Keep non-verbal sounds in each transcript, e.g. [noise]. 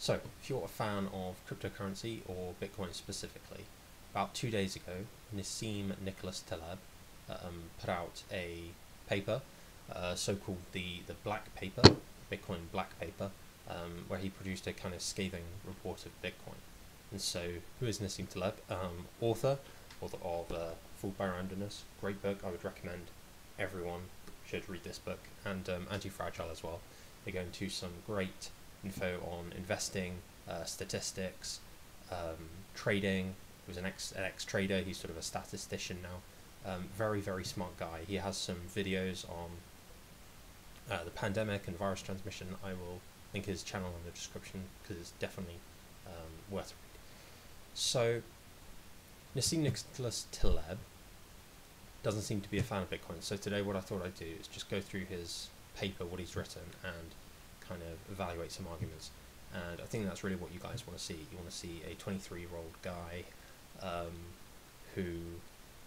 So, if you're a fan of cryptocurrency or Bitcoin specifically, about two days ago, Nassim Nicholas Taleb um, put out a paper, uh, so-called the the Black Paper, Bitcoin Black Paper, um, where he produced a kind of scathing report of Bitcoin. And so, who is Nassim Taleb? Um, author, author of uh, Fooled by great book. I would recommend everyone should read this book, and um, Anti-Fragile as well. They go into some great info on investing, uh, statistics, um, trading. He was an ex an ex trader. He's sort of a statistician now. Um, very very smart guy. He has some videos on uh, the pandemic and virus transmission. I will link his channel in the description because it's definitely um, worth read. So Nassim Nicholas Taleb doesn't seem to be a fan of Bitcoin. So today, what I thought I'd do is just go through his paper, what he's written, and kind of evaluate some arguments. And I think that's really what you guys want to see. You want to see a 23 year old guy um, who,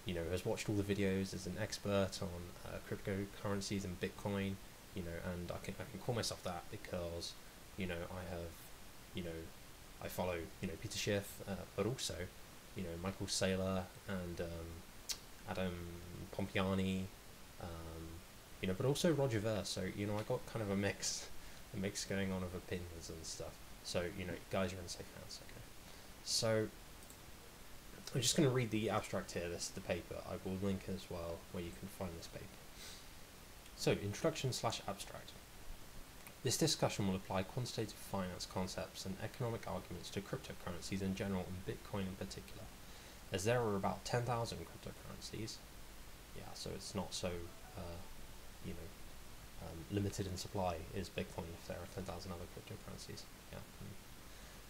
you know, has watched all the videos, is an expert on uh, cryptocurrencies and Bitcoin, you know, and I can, I can call myself that because, you know, I have, you know, I follow, you know, Peter Schiff, uh, but also, you know, Michael Saylor and um, Adam Pompliano, um, you know, but also Roger Ver. So, you know, I got kind of a mix a mix going on of opinions and stuff. So, you know, guys, you're in safe hands, okay? So, I'm just going to read the abstract here. This is the paper. I will link as well where you can find this paper. So, introduction slash abstract. This discussion will apply quantitative finance concepts and economic arguments to cryptocurrencies in general and Bitcoin in particular. As there are about 10,000 cryptocurrencies, yeah, so it's not so, uh, you know, um, limited in supply is Bitcoin if there are 10,000 other cryptocurrencies. Yeah.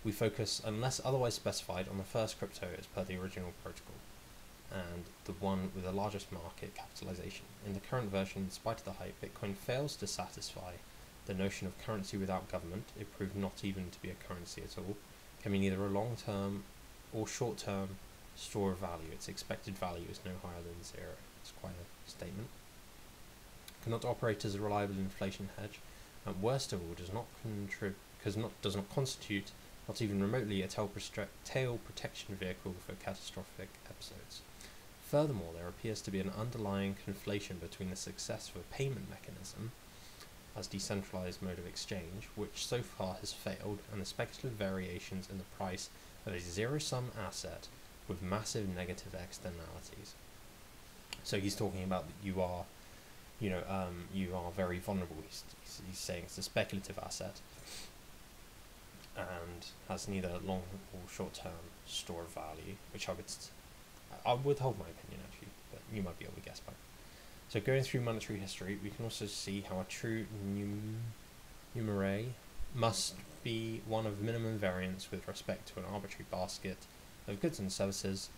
We focus, unless otherwise specified, on the first crypto as per the original protocol, and the one with the largest market capitalization. In the current version, in spite of the hype, Bitcoin fails to satisfy the notion of currency without government. It proved not even to be a currency at all, It can be either a long term or short term store of value. Its expected value is no higher than zero. It's quite a statement cannot operate as a reliable inflation hedge, and worst of all, does not contrib- cause not, does not constitute, not even remotely, a tail, tail protection vehicle for catastrophic episodes. Furthermore, there appears to be an underlying conflation between the success of a payment mechanism as decentralized mode of exchange, which so far has failed, and the speculative variations in the price of a zero sum asset with massive negative externalities. So he's talking about that you are you know, um, you are very vulnerable. He's, he's saying it's a speculative asset and has neither long or short term store of value, which I would I would withhold my opinion actually, but you might be able to guess by. So going through monetary history, we can also see how a true num- must be one of minimum variance with respect to an arbitrary basket of goods and services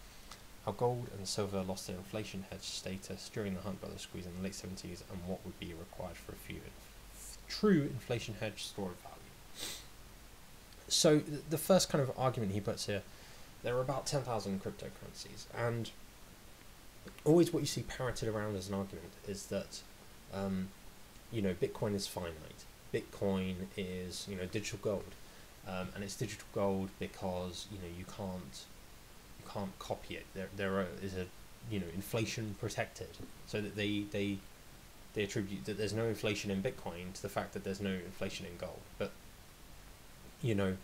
how gold and silver lost their inflation hedge status during the Hunt Brothers squeeze in the late 70s, and what would be required for a few true inflation hedge store of value. So, th- the first kind of argument he puts here there are about 10,000 cryptocurrencies, and always what you see parroted around as an argument is that, um, you know, Bitcoin is finite. Bitcoin is, you know, digital gold. Um, and it's digital gold because, you know, you can't can't copy it. There there is a you know inflation protected, so that they they they attribute that there's no inflation in Bitcoin to the fact that there's no inflation in gold. But you know,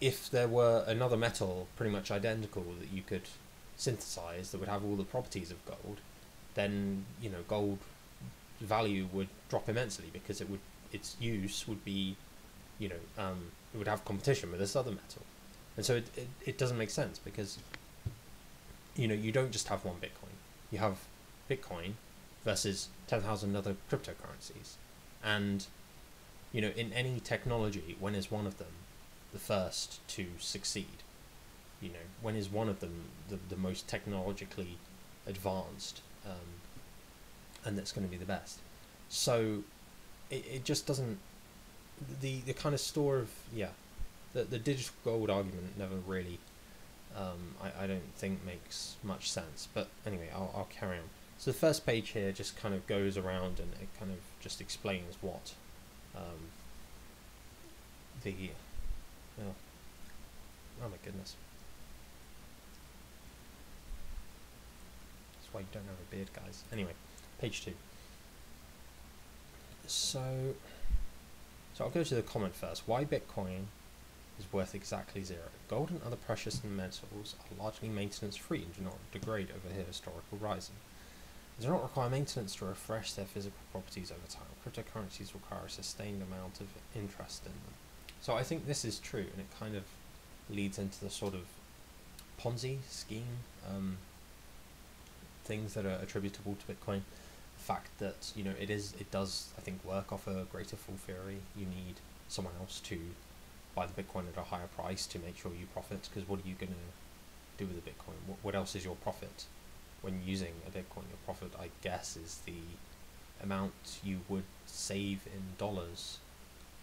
if there were another metal pretty much identical that you could synthesize that would have all the properties of gold, then you know gold value would drop immensely because it would its use would be, you know, um, it would have competition with this other metal. And so it, it, it doesn't make sense because, you know, you don't just have one Bitcoin. You have Bitcoin versus 10,000 other cryptocurrencies. And, you know, in any technology, when is one of them the first to succeed? You know, when is one of them the, the most technologically advanced um, and that's going to be the best? So it, it just doesn't, the, the kind of store of, yeah, the the digital gold argument never really, um, I, I don't think makes much sense. But anyway, I'll, I'll carry on. So the first page here just kind of goes around and it kind of just explains what um, the Oh, oh my goodness. That's why you don't have a beard, guys. Anyway, page two. So, so I'll go to the comment first. Why Bitcoin is worth exactly zero. Gold and other precious metals are largely maintenance free and do not degrade over their historical rising. They do not require maintenance to refresh their physical properties over time. Cryptocurrencies require a sustained amount of interest in them. So I think this is true, and it kind of leads into the sort of Ponzi scheme um, things that are attributable to Bitcoin. The fact that you know it is, it does, I think, work off a greater fool theory. You need someone else to buy the Bitcoin at a higher price to make sure you profit. Because what are you going to do with the Bitcoin? What, what else is your profit when using a Bitcoin? Your profit, I guess, is the amount you would save in dollars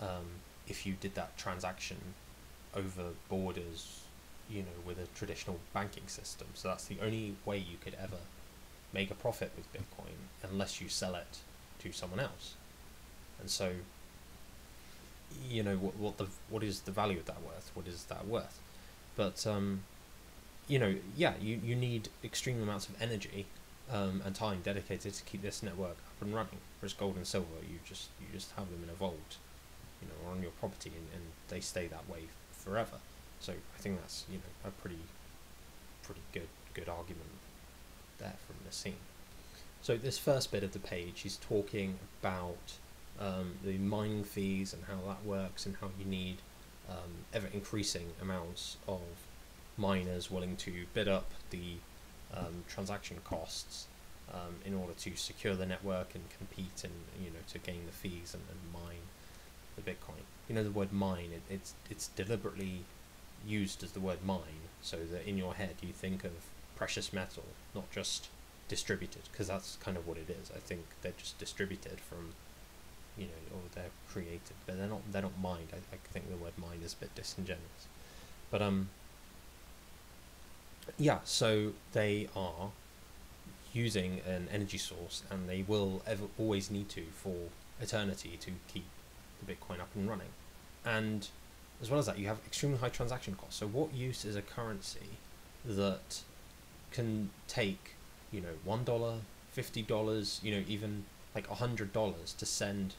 um, if you did that transaction over borders, you know, with a traditional banking system. So that's the only way you could ever make a profit with Bitcoin unless you sell it to someone else. And so, you know, what what the what is the value of that worth? What is that worth? But um, you know, yeah, you, you need extreme amounts of energy um, and time dedicated to keep this network up and running. Whereas gold and silver, you just you just have them in a vault, you know, or on your property, and, and they stay that way forever. So I think that's you know a pretty pretty good good argument there from Nassim. So this first bit of the page, he's talking about um, the mining fees and how that works and how you need um, ever increasing amounts of miners willing to bid up the um, transaction costs um, in order to secure the network and compete and you know to gain the fees and, and mine the Bitcoin. You know the word mine, it, it's it's deliberately used as the word mine, so that in your head you think of precious metal, not just distributed, because that's kind of what it is. I think they're just distributed from, you know, or they're created, but they're not they're not mined. I, I think the word mine is a bit disingenuous, but um. Yeah, so they are using an energy source, and they will ever always need to for eternity to keep the Bitcoin up and running, and as well as that, you have extremely high transaction costs. So, what use is a currency that can take, you know, one dollar, fifty dollars, you know, even like a hundred dollars to send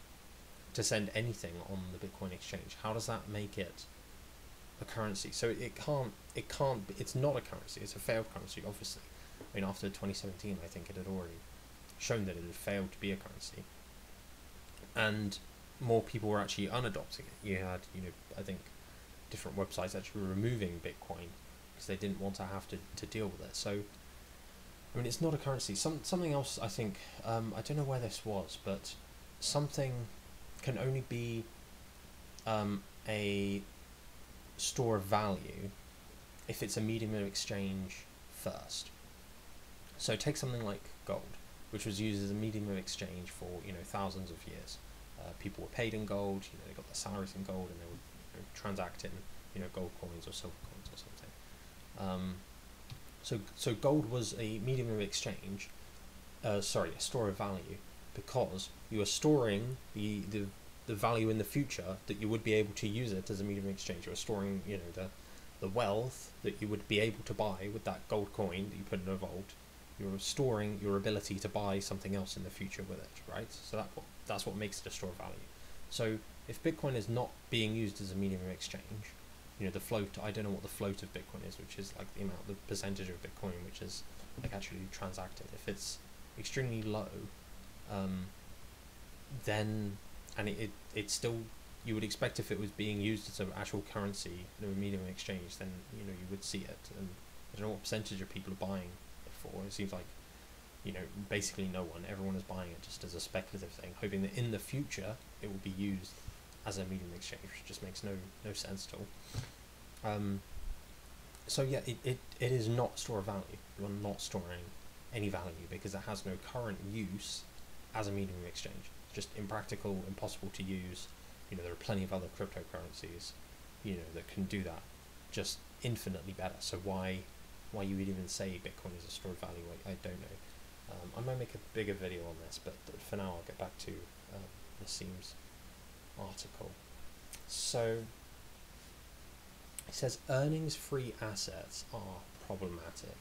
to send anything on the Bitcoin exchange? How does that make it a currency? So it can't it can't it's not a currency. It's a failed currency, obviously. I mean, after 2017, I think it had already shown that it had failed to be a currency, and more people were actually unadopting it. You had, you know, I think different websites actually removing Bitcoin because they didn't want to have to, to deal with it. So, I mean, it's not a currency. Some something else. I think um, I don't know where this was, but something can only be um, a store of value if it's a medium of exchange first. So take something like gold, which was used as a medium of exchange for you know thousands of years. Uh, people were paid in gold. You know, they got their salaries in gold, and they would you know, transact in you know gold coins or silver coins or something. Um, so so gold was a medium of exchange. Uh, sorry, a store of value because you are storing the, the the value in the future that you would be able to use it as a medium of exchange. You are storing you know the the wealth that you would be able to buy with that gold coin that you put in a vault. You're storing your ability to buy something else in the future with it, right? So that that's what makes it a store of value. So if Bitcoin is not being used as a medium of exchange, you know the float. I don't know what the float of Bitcoin is, which is like the amount, the percentage of Bitcoin which is like actually transacted. If it's extremely low, um, then and it, it it's still you would expect if it was being used as an actual currency, a medium of exchange, then you know you would see it. And I don't know what percentage of people are buying it for. It seems like you know basically no one. Everyone is buying it just as a speculative thing, hoping that in the future it will be used as a medium of exchange, which just makes no no sense at all. Um, so yeah, it, it, it is not store of value. You are not storing any value because it has no current use as a medium of exchange. Just impractical, impossible to use. You know, there are plenty of other cryptocurrencies, you know, that can do that just infinitely better. So why why you would even say Bitcoin is a store of value, I, I don't know. Um, I might make a bigger video on this, but for now I'll get back to um, Nassim's article. So, It says earnings free assets are problematic.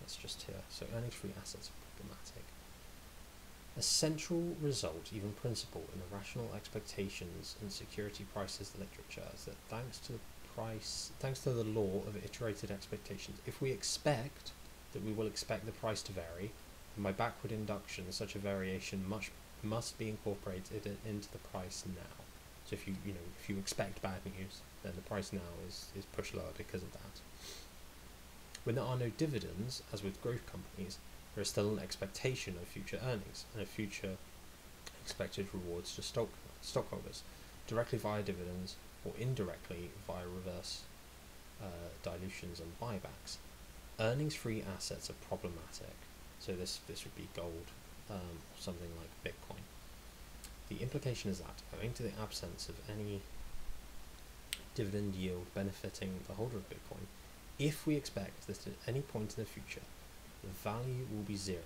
That's just here. So earnings free assets are problematic. A central result, even principle, in the rational expectations and security prices literature is that thanks to the price, thanks to the law of iterated expectations, if we expect that we will expect the price to vary, by backward induction, such a variation much must be incorporated into the price now. So if you you know if you expect bad news, then the price now is, is pushed lower because of that. When there are no dividends, as with growth companies, there is still an expectation of future earnings and of future expected rewards to stock stockholders, directly via dividends or indirectly via reverse uh, dilutions and buybacks. Earnings-free assets are problematic, so this this would be gold um, or something like Bitcoin. The implication is that, owing to the absence of any dividend yield benefiting the holder of Bitcoin, if we expect that at any point in the future the value will be zero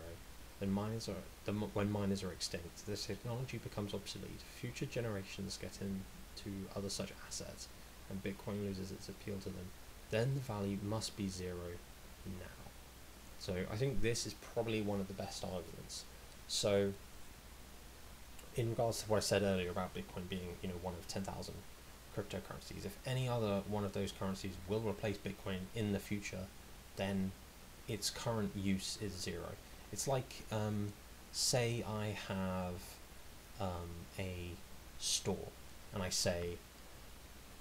when miners are the, when miners are extinct, the technology becomes obsolete. Future generations get into other such assets, and Bitcoin loses its appeal to them. Then the value must be zero now. So I think this is probably one of the best arguments. So in regards to what I said earlier about Bitcoin being, you know, one of ten thousand cryptocurrencies. If any other one of those currencies will replace Bitcoin in the future, then its current use is zero. It's like, um, say I have um, a store and I say,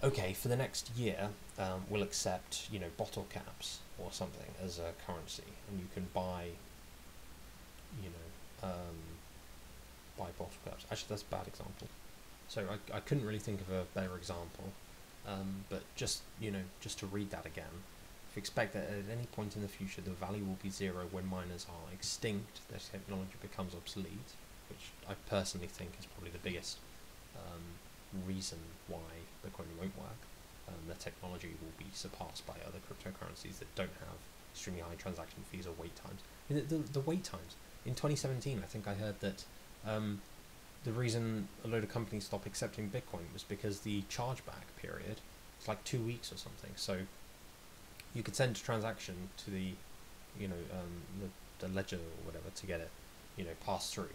okay, for the next year, um, we'll accept, you know, bottle caps or something as a currency, and you can buy, you know, um, buy bottle caps. Actually, that's a bad example. So I, I couldn't really think of a better example. Um, but just you know, just to read that again, expect that at any point in the future the value will be zero when miners are extinct, their technology becomes obsolete, which I personally think is probably the biggest um, reason why Bitcoin won't work. Um, the technology will be surpassed by other cryptocurrencies that don't have extremely high transaction fees or wait times. I mean, the, the, the wait times in 2017, I think I heard that um, the reason a load of companies stopped accepting Bitcoin was because the chargeback period is like two weeks or something. So you could send a transaction to the, you know, um, the, the ledger or whatever to get it, you know, passed through.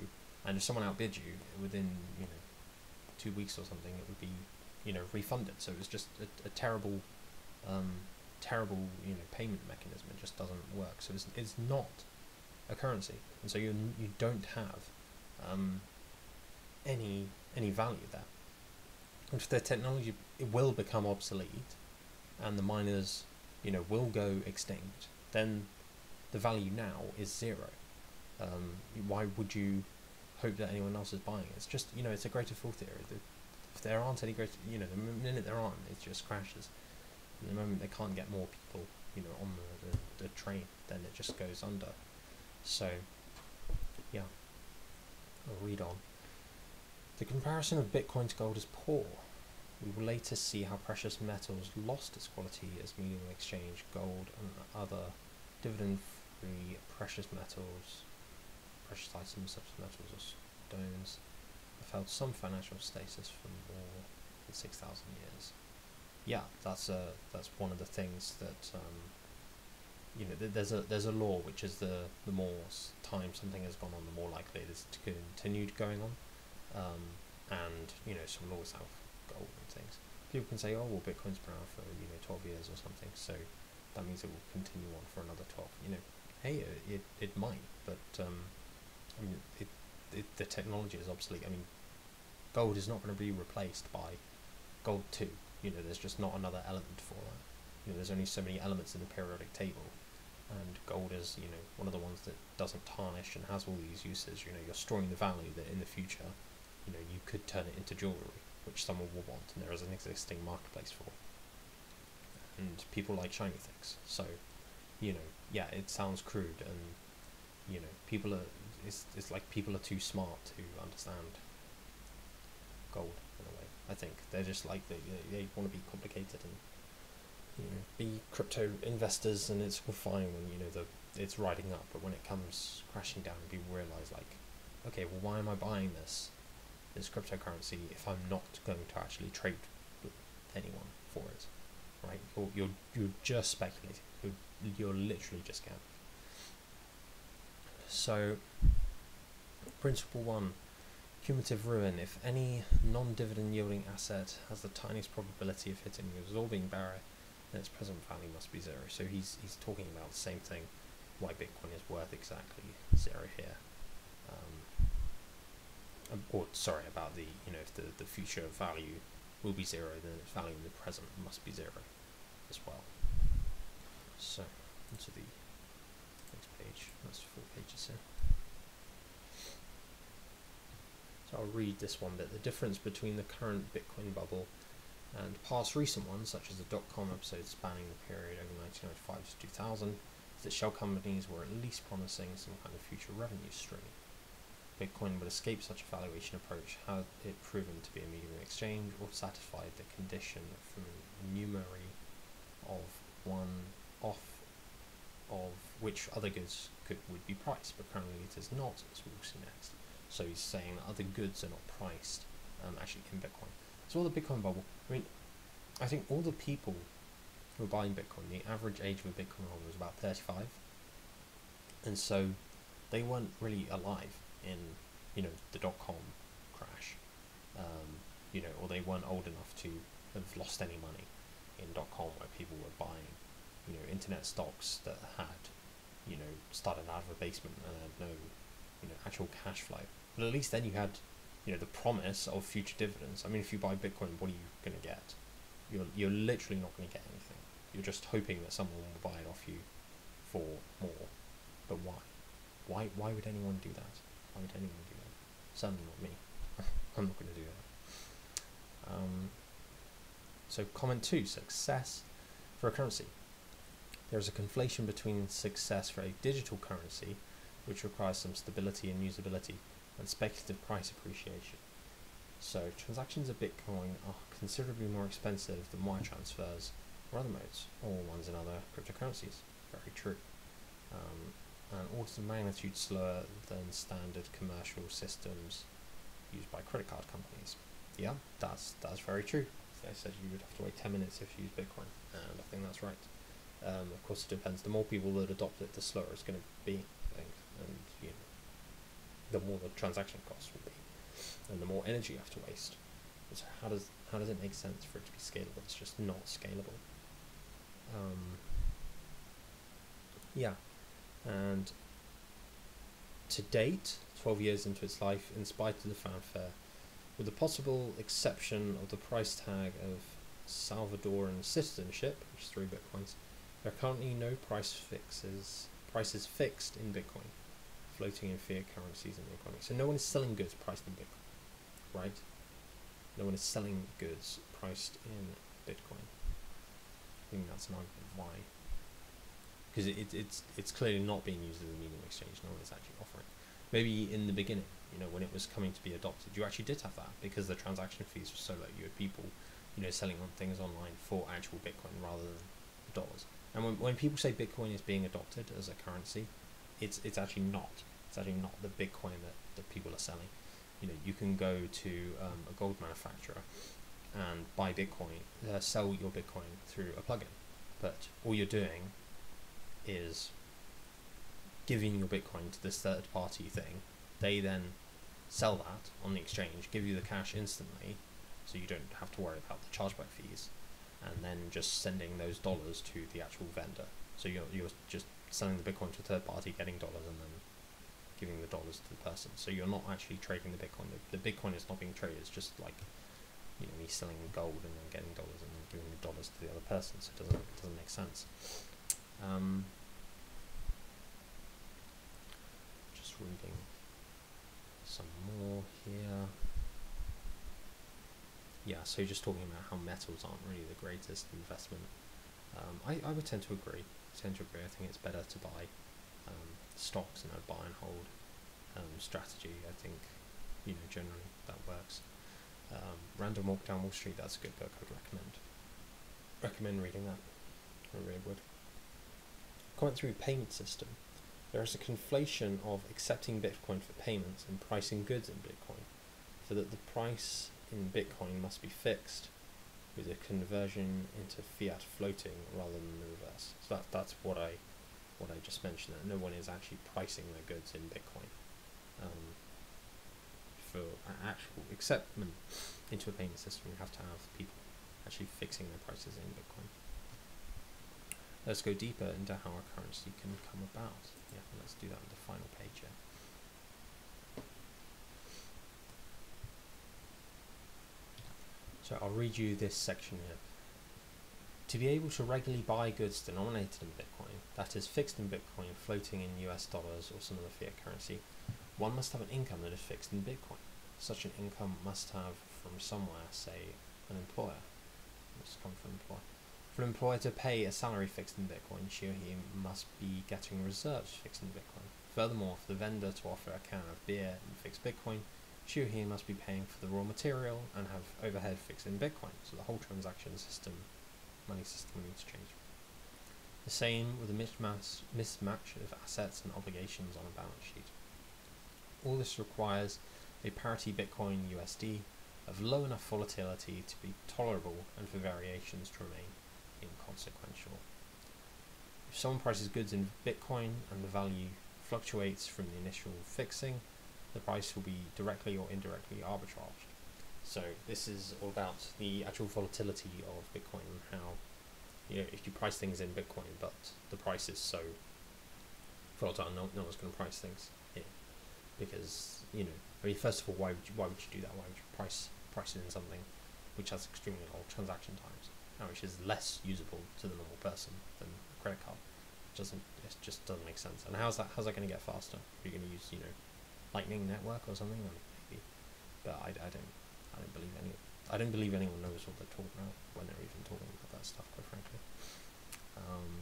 And if someone outbid you within, you know, two weeks or something, it would be, you know, refunded. So it was just a, a terrible, um, terrible, you know, payment mechanism. It just doesn't work. So it's, it's not a currency, and so you you don't have um, any any value there. And If the technology it will become obsolete, and the miners, you know, will go extinct, then the value now is zero. Um, why would you hope that anyone else is buying it? It's just you know, it's a greater fool theory. If there aren't any greater, you know, the minute there aren't, it just crashes. And the moment they can't get more people, you know, on the, the, the train, then it just goes under. So, yeah. I'll read on. The comparison of Bitcoin to gold is poor. We will later see how precious metals lost its quality as medium of exchange. Gold and other dividend-free precious metals, precious items such as metals or stones, have held some financial status for more than 6,000 years. Yeah, that's a, that's one of the things that um, you know, there's a there's a law which is the the more time something has gone on, the more likely it is to continue going on, um, and you know some laws have gold and things. People can say, oh well, Bitcoin's been around for you know 12 years or something, so that means it will continue on for another 12. You know, hey, it it might, but um, I mean, it, it the technology is obsolete. I mean, gold is not going to be replaced by gold two. You know, there's just not another element for that. You know, there's only so many elements in the periodic table and gold is you know one of the ones that doesn't tarnish and has all these uses you know you're storing the value that in the future you know you could turn it into jewelry which someone will want and there is an existing marketplace for. And people like shiny things. So you know yeah it sounds crude and you know people are it's, it's like people are too smart to understand gold in a way i think. They're just like they, they, they want to be complicated and you know, be crypto investors and it's all fine when you know the it's riding up, but when it comes crashing down, people realize like, okay, well, why am I buying this cryptocurrency if I'm not going to actually trade with anyone for it, right? You're you're, you're just speculating. You're, you're literally just gambling. So, principle one cumulative ruin. If any non dividend yielding asset has the tiniest probability of hitting the absorbing barrier, then its present value must be zero. So he's, he's talking about the same thing why Bitcoin is worth exactly zero here. Or sorry about the you know if the, the future value will be zero then its value in the present must be zero as well. So into the next page. That's four pages here. So I'll read this one bit. The difference between the current Bitcoin bubble and past recent ones such as the dot-com episode spanning the period over 1995 to 2000 is that shell companies were at least promising some kind of future revenue stream Bitcoin would escape such a valuation approach had it proven to be a medium of exchange or satisfied the condition from numéraire of one off of which other goods could would be priced, but currently it is not, as we will see next. So he's saying that other goods are not priced um, actually in Bitcoin. So all the Bitcoin bubble, I mean, I think all the people who are buying Bitcoin, the average age of a Bitcoin holder was about 35. And so they weren't really alive in you know the dot com crash, um, you know, or they weren't old enough to have lost any money in dot com where people were buying you know internet stocks that had you know started out of a basement and had no you know actual cash flow. But at least then you had you know the promise of future dividends. I mean, if you buy Bitcoin, what are you going to get? You're you're literally not going to get anything. You're just hoping that someone will buy it off you for more. But why? Why why would anyone do that? Why would anyone do that? Certainly not me. I'm not going to do that. Um, so comment two, success for a currency. There is a conflation between success for a digital currency, which requires some stability and usability, and speculative price appreciation. So transactions of Bitcoin are considerably more expensive than wire transfers or other modes, or ones in other cryptocurrencies. Very true. Um, and orders of magnitude slower than standard commercial systems used by credit card companies. Yeah, that's that's very true. They said you would have to wait 10 minutes if you use Bitcoin, and I think that's right. Um, of course, it depends. The more people that adopt it, the slower it's going to be, I think, and you know, the more the transaction costs will be, and the more energy you have to waste. So how does how does it make sense for it to be scalable? It's just not scalable. Um, yeah, and to date, 12 years into its life, in spite of the fanfare, with the possible exception of the price tag of Salvadoran citizenship, which is three bitcoins, there are currently no price fixes prices fixed in Bitcoin, floating in fiat currencies in the economy. So no one is selling goods priced in Bitcoin, right? No one is selling goods priced in Bitcoin. I think that's an argument why because it, it, it's it's clearly not being used as a medium of exchange. No one is actually offering. Maybe in the beginning, you know, when it was coming to be adopted, you actually did have that because the transaction fees were so low. You had people, you know, selling on things online for actual Bitcoin rather than dollars. And when when people say Bitcoin is being adopted as a currency, it's it's actually not. It's actually not the Bitcoin that, that people are selling. You know, you can go to um, a gold manufacturer and buy Bitcoin, uh, sell your Bitcoin through a plugin, but all you're doing is giving your Bitcoin to this third party thing. They then sell that on the exchange, give you the cash instantly, so you don't have to worry about the chargeback fees, and then just sending those dollars to the actual vendor. So you're you're just selling the Bitcoin to a third party, getting dollars, and then giving the dollars to the person. So you're not actually trading the Bitcoin. The, the Bitcoin is not being traded. It's just like you know me selling gold and then getting dollars and then giving the dollars to the other person. So it doesn't it doesn't make sense. Um, just reading some more here. Yeah, so you're just talking about how metals aren't really the greatest investment. Um, I, I would tend to agree. I tend to agree. I think it's better to buy um, stocks and a buy and hold um, strategy. I think, you know, generally that works. Um, Random Walk Down Wall Street, that's a good book I'd recommend. Recommend reading that. I really would. Comment through payment system there is a conflation of accepting Bitcoin for payments and pricing goods in Bitcoin, so that the price in Bitcoin must be fixed with a conversion into fiat floating rather than the reverse. So that, that's what I what I just mentioned. That no one is actually pricing their goods in Bitcoin um, for actual acceptance into a payment system. You have to have people actually fixing their prices in Bitcoin. Let's go deeper into how a currency can come about. Yeah, let's do that on the final page here. So I'll read you this section here. To be able to regularly buy goods denominated in Bitcoin, that is fixed in Bitcoin, floating in US dollars or some other fiat currency, one must have an income that is fixed in Bitcoin. Such an income must have from somewhere, say, an employer. Must come from employer. For an employer to pay a salary fixed in Bitcoin, she he must be getting reserves fixed in Bitcoin. Furthermore, for the vendor to offer a can of beer in fixed Bitcoin, he must be paying for the raw material and have overhead fixed in Bitcoin. So the whole transaction system, money system needs to change. The same with a mismatch, mismatch of assets and obligations on a balance sheet. All this requires a parity Bitcoin USD of low enough volatility to be tolerable and for variations to remain inconsequential. If someone prices goods in Bitcoin and the value fluctuates from the initial fixing, the price will be directly or indirectly arbitraged. So this is all about the actual volatility of Bitcoin and how you know if you price things in Bitcoin, but the price is so volatile, no, no one's going to price things here because you know. I mean, first of all, why would you, why would you do that? Why would you price price it in something which has extremely long transaction times, which is less usable to the normal person than a credit card? It doesn't it just doesn't make sense. And how's that how's that going to get faster? Are you going to use you know Lightning Network or something, maybe. But I, I don't I don't believe any I don't believe anyone knows what they're talking about when they're even talking about that stuff. Quite frankly. Um,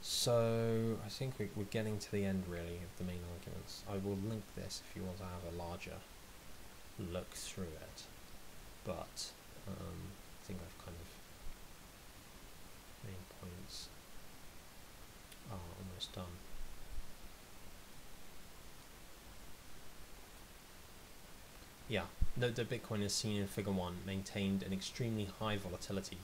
so I think we, we're getting to the end really of the main arguments. I will link this if you want to have a larger look through it, but um, I think I've kind of main points are almost done. Yeah, the, the Bitcoin is seen in Figure 1 maintained an extremely high volatility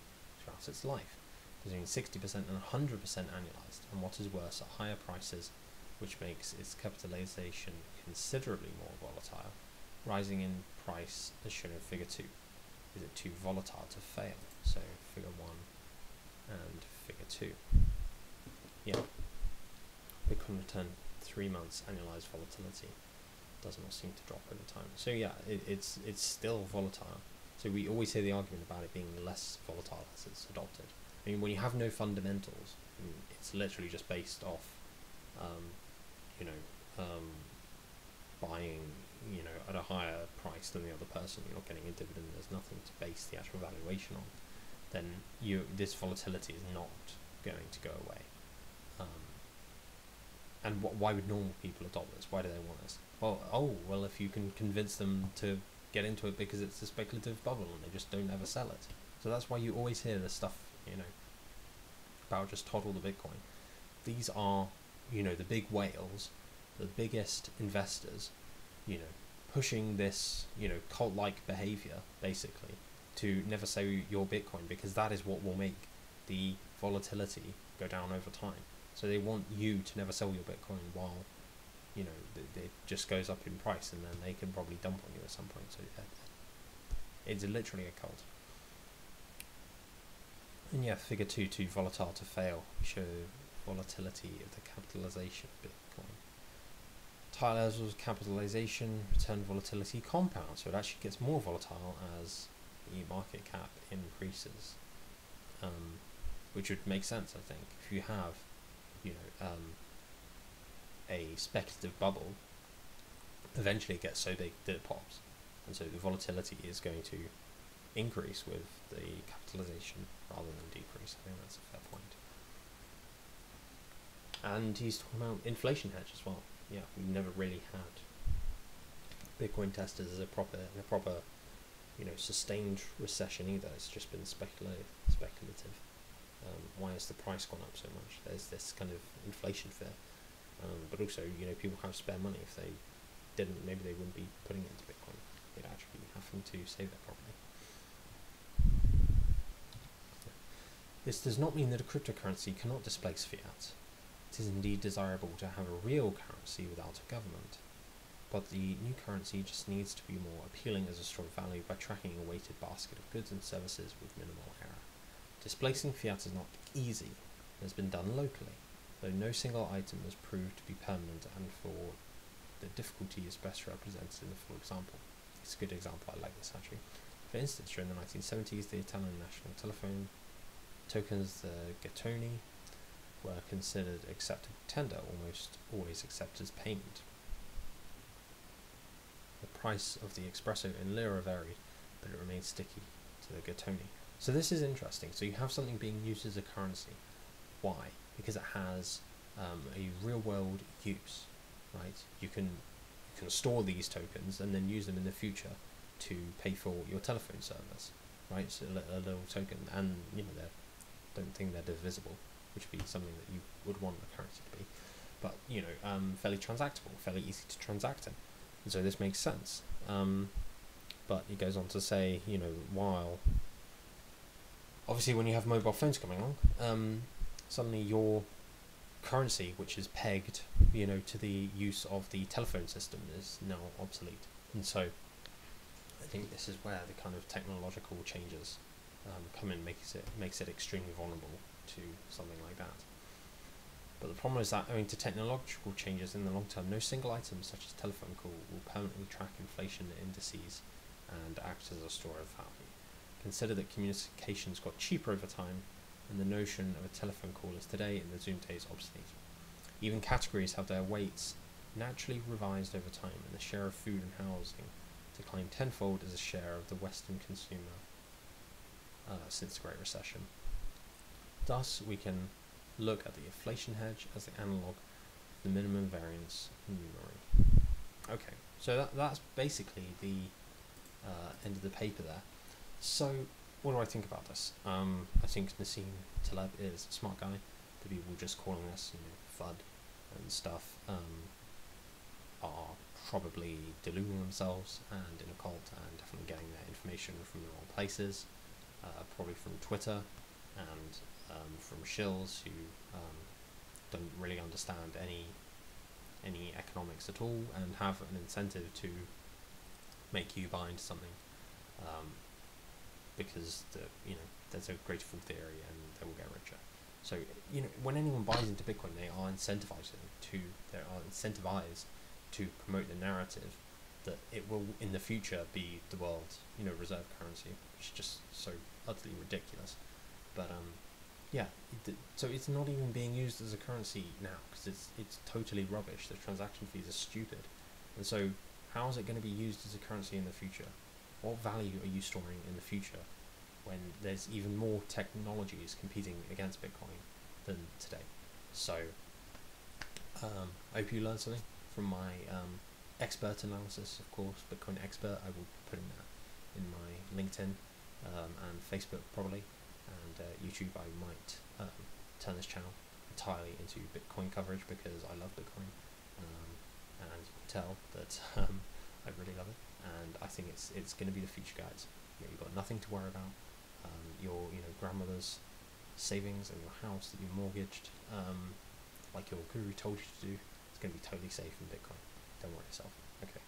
throughout its life, between 60% and 100% annualized, and what is worse, at higher prices, which makes its capitalization considerably more volatile, rising in price as shown in Figure 2. Is it too volatile to fail? So Figure 1 and Figure 2. Yeah, Bitcoin return 3 months annualized volatility does not seem to drop over time. So yeah, it, it's it's still volatile. So we always hear the argument about it being less volatile as it's adopted. I mean, when you have no fundamentals, it's literally just based off, um, you know, um, buying, you know, at a higher price than the other person. You're not getting a dividend. There's nothing to base the actual valuation on. Then you this volatility is not going to go away. Um, and wh- why would normal people adopt this? Why do they want this? well, oh, well, if you can convince them to get into it because it's a speculative bubble and they just don't ever sell it. So that's why you always hear this stuff, you know, about just toddle the Bitcoin. These are, you know, the big whales, the biggest investors, you know, pushing this, you know, cult like behavior, basically, to never sell your Bitcoin because that is what will make the volatility go down over time. So they want you to never sell your Bitcoin while you know, it just goes up in price, and then they can probably dump on you at some point. So it's literally a cult. And yeah, figure two, too volatile to fail. Show volatility of the capitalization of Bitcoin. Tyler's was capitalization, return volatility compound, so it actually gets more volatile as the market cap increases. Um, which would make sense, I think, if you have, you know, um, a speculative bubble, eventually it gets so big that it pops. And so the volatility is going to increase with the capitalization rather than decrease. I think that's a fair point. And he's talking about inflation hedge as well. Yeah, we've never really had Bitcoin tested as a proper a proper, you know, sustained recession either. It's just been speculative. Speculative. Um, why has the price gone up so much? There's this kind of inflation fear. Um, but also, you know, people have spare money. If they didn't, maybe they wouldn't be putting it into Bitcoin. they'd actually be having to save it properly. This does not mean that a cryptocurrency cannot displace fiat. It is indeed desirable to have a real currency without a government, but the new currency just needs to be more appealing as a store of value by tracking a weighted basket of goods and services with minimal error. Displacing fiat is not easy, it has been done locally, though no single item has proved to be permanent and for the difficulty is best represented in the full example. It's a good example, I like this actually. For instance, during the 1970s, the Italian national telephone tokens, the gettoni, were considered acceptable tender, almost always accepted as payment. The price of the espresso in lira varied, but it remained sticky to the gettoni. So this is interesting. So you have something being used as a currency. Why? Because it has um, a real world use, right? You can you can store these tokens and then use them in the future to pay for your telephone service, right? So a little token, and you know they don't think they're divisible which would be something that you would want a currency to be. But you know, um, fairly transactable, fairly easy to transact in, and so this makes sense. Um, but he goes on to say, you know, while obviously when you have mobile phones coming along, um, suddenly your currency, which is pegged, you know, to the use of the telephone system, is now obsolete, and so I think this is where the kind of technological changes um, come in, makes it makes it extremely vulnerable to something like that. But the problem is that owing to technological changes in the long term, no single item such as telephone call will permanently track inflation indices and act as a store of value. Consider that communications got cheaper over time, and the notion of a telephone call is today in the Zoom days obsolete. Even categories have their weights naturally revised over time, and the share of food and housing declined tenfold as a share of the Western consumer uh, since the Great Recession. Thus, we can look at the inflation hedge as the analog the minimum variance numéraire. Okay, so that, that's basically the uh, end of the paper there. So, what do I think about this? Um, I think Nassim Taleb is a smart guy. The people just calling this, you know, FUD and stuff, um, are probably deluding themselves and in a cult and definitely getting their information from the wrong places, uh, probably from Twitter and um, from shills who um, don't really understand any any economics at all and have an incentive to make you buy into something um, because the you know there's a greater fool theory and they will get richer. So you know when anyone buys into Bitcoin, they are incentivized to they are incentivized to promote the narrative that it will in the future be the world's you know reserve currency, which is just so utterly ridiculous. But um, yeah, so it's not even being used as a currency now because it's it's totally rubbish. The transaction fees are stupid, and so how is it going to be used as a currency in the future? What value are you storing in the future when there's even more technologies competing against Bitcoin than today? So um, I hope you learned something from my um, expert analysis, of course, Bitcoin expert. I will be putting that in my LinkedIn um, and Facebook probably uh, YouTube I might um, turn this channel entirely into Bitcoin coverage because I love Bitcoin um, and you can tell that [laughs] um, I really love it. And I think it's it's going to be the future guys. You you've got nothing to worry about. Um, your you know grandmother's savings and your house that you mortgaged um, like your guru told you to do it's going to be totally safe in Bitcoin. Don't worry yourself okay